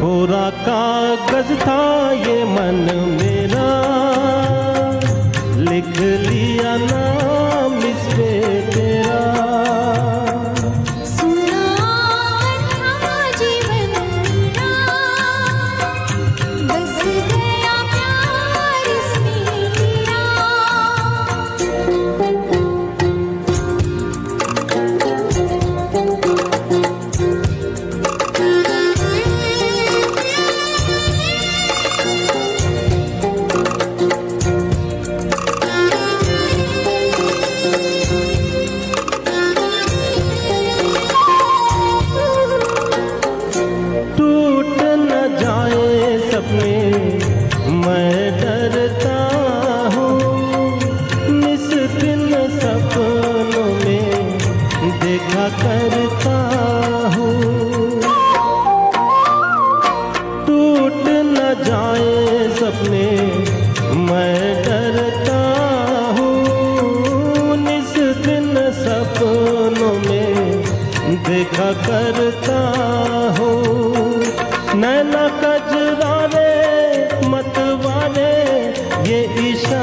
खोरा कागज़ था सपने, मैं डरता हूँ। निस्किन सपनों में देखा करता हूँ। टूट न जाए सपने, मैं डरता हूँ। निस्किन सपनों में देखा कर ये ईशा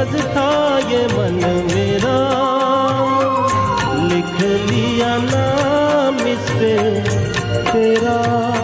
कागज़ ये मन मेरा। लिख लिया नाम इस तेरा।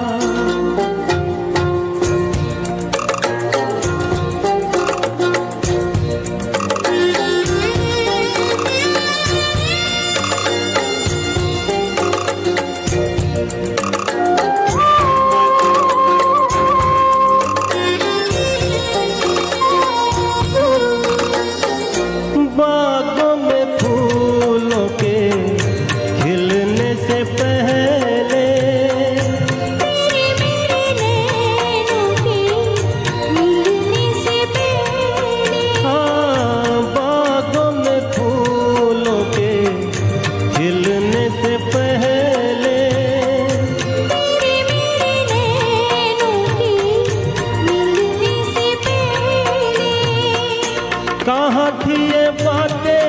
कहाँ थी ये बातें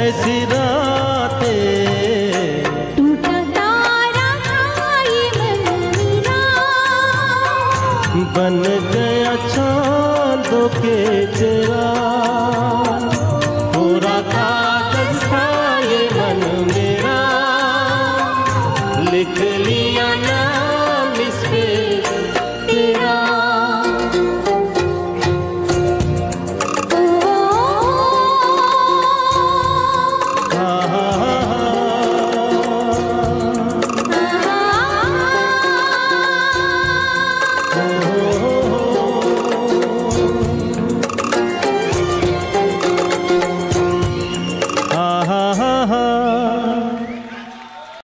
ऐसी रातें। टूटा तारा ये मन बन गया चांदों के तेरा पूरा था ये मन मेरा। लिख